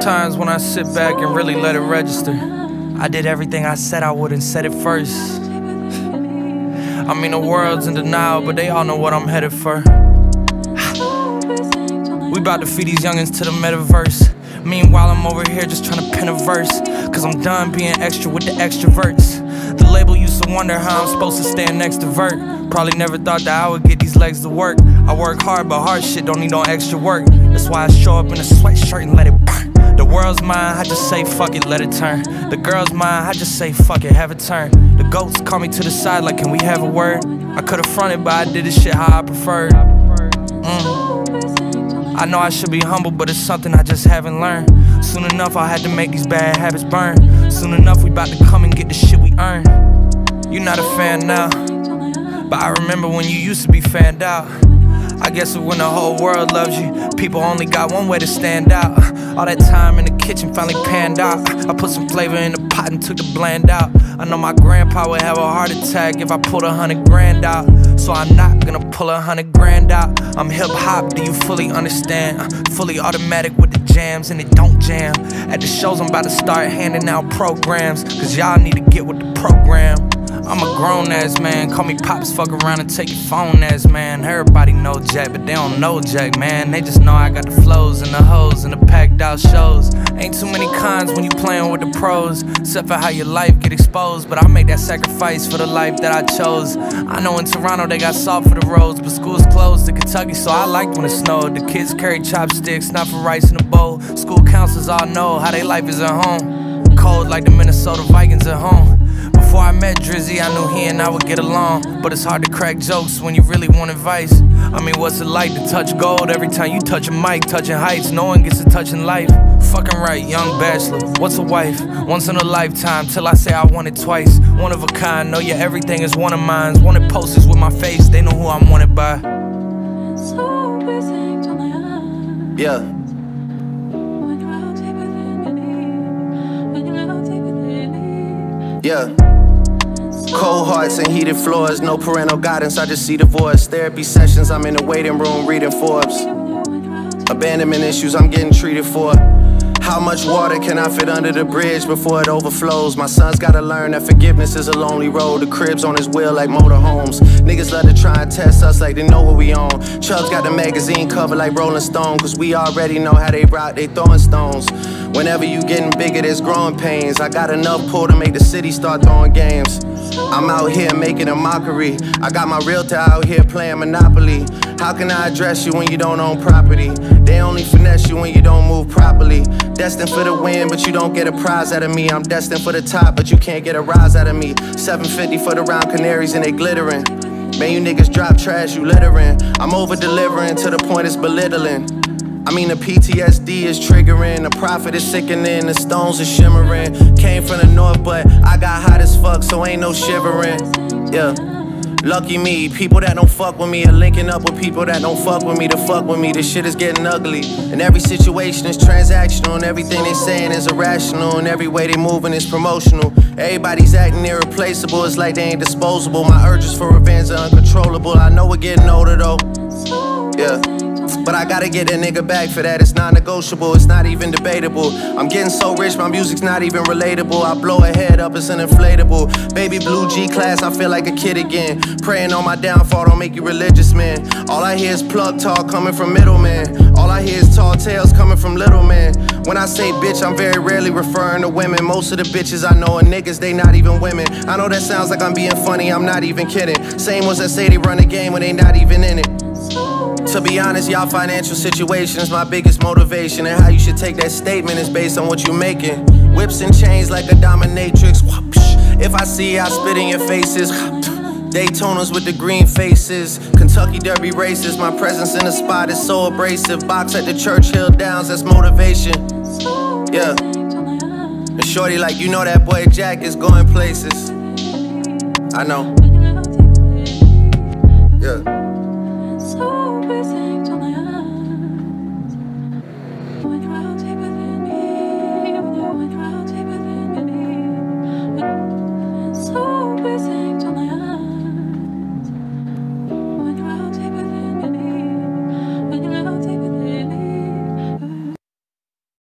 times when I sit back and really let it register. I did everything I said I would and said it first. I mean, the world's in denial, but they all know what I'm headed for. We about to feed these youngins to the metaverse. Meanwhile, I'm over here just trying to pen a verse. Cause I'm done being extra with the extroverts. The label used to wonder how I'm supposed to stand next to Vert. Probably never thought that I would get these legs to work. I work hard, but hard shit don't need no extra work. That's why I show up in a sweatshirt and let it burn. The world's mine, I just say fuck it, let it turn. The girl's mine, I just say fuck it, have it turn. The goats call me to the side like, can we have a word? I could've fronted, but I did this shit how I preferred. Mm. I know I should be humble, but it's something I just haven't learned. Soon enough, I had to make these bad habits burn. Soon enough, we about to come and get the shit we earn. You're not a fan now, but I remember when you used to be fanned out. I guess when the whole world loves you, people only got one way to stand out. All that time in the kitchen finally panned out. I put some flavor in the pot and took the bland out. I know my grandpa would have a heart attack if I pulled a hundred grand out. So I'm not gonna pull a hundred grand out. I'm hip hop, do you fully understand? Uh, fully automatic with the jams and it don't jam. At the shows, I'm about to start handing out programs. Cause y'all need to get with the program. I'm a grown ass man, call me pops, fuck around and take your phone ass man. Everybody know Jack, but they don't know Jack, man. They just know I got the flows and the hoes and the packed out shows. Ain't too many cons when you playing with the pros, except for how your life get exposed. But I make that sacrifice for the life that I chose. I know in Toronto they got salt for the roads, but school's closed to Kentucky, so I liked when it snowed. The kids carry chopsticks, not for rice in a bowl. School counselors all know how they life is at home. Cold like the Minnesota Vikings at home. Before I met Drizzy, I knew he and I would get along. But it's hard to crack jokes when you really want advice. I mean, what's it like to touch gold every time you touch a mic? Touching heights, no one gets to touching life. Fucking right, young bachelor. What's a wife? Once in a lifetime, till I say I want it twice. One of a kind, know yeah, everything is one of mine. Wanted posters with my face, they know who I'm wanted by. Yeah. Yeah. Cold hearts and heated floors, no parental guidance, I just see divorce. Therapy sessions, I'm in the waiting room reading Forbes. Abandonment issues, I'm getting treated for. How much water can I fit under the bridge before it overflows? My son's gotta learn that forgiveness is a lonely road. The crib's on his wheel like motorhomes. Niggas love to try and test us like they know what we own. Chubbs got the magazine cover like Rolling Stone, cause we already know how they rock, they throwing stones. Whenever you getting bigger, there's growing pains. I got enough pull to make the city start throwing games. I'm out here making a mockery. I got my realtor out here playing Monopoly. How can I address you when you don't own property? They only finesse you when you don't move properly. Destined for the win, but you don't get a prize out of me. I'm destined for the top, but you can't get a rise out of me. 750 for the round canaries and they glittering. Man, you niggas drop trash, you littering. I'm over delivering to the point it's belittling. I mean, the PTSD is triggering, the profit is sickening, the stones are shimmering. Came from the north, but I got hot as fuck, so ain't no shivering. Yeah. Lucky me, people that don't fuck with me are linking up with people that don't fuck with me to fuck with me. This shit is getting ugly. And every situation is transactional, and everything they saying is irrational, and every way they moving is promotional. Everybody's acting irreplaceable, it's like they ain't disposable. My urges for revenge are uncontrollable. I know we're getting older though. Yeah. But I gotta get a nigga back for that. It's non negotiable, it's not even debatable. I'm getting so rich, my music's not even relatable. I blow a head up, it's an inflatable. Baby blue G class, I feel like a kid again. Praying on my downfall, don't make you religious, man. All I hear is plug talk coming from middlemen. All I hear is tall tales coming from little men. When I say bitch, I'm very rarely referring to women. Most of the bitches I know are niggas, they not even women. I know that sounds like I'm being funny, I'm not even kidding. Same ones that say they run a game when they not even in it. To be honest, y'all financial situation is my biggest motivation. And how you should take that statement is based on what you're making. Whips and chains like a dominatrix. If I see I spit in your faces. Daytonas with the green faces. Kentucky Derby races. My presence in the spot is so abrasive. Box at the Churchill Downs, that's motivation. Yeah. And shorty, like, you know that boy Jack is going places. I know. Yeah.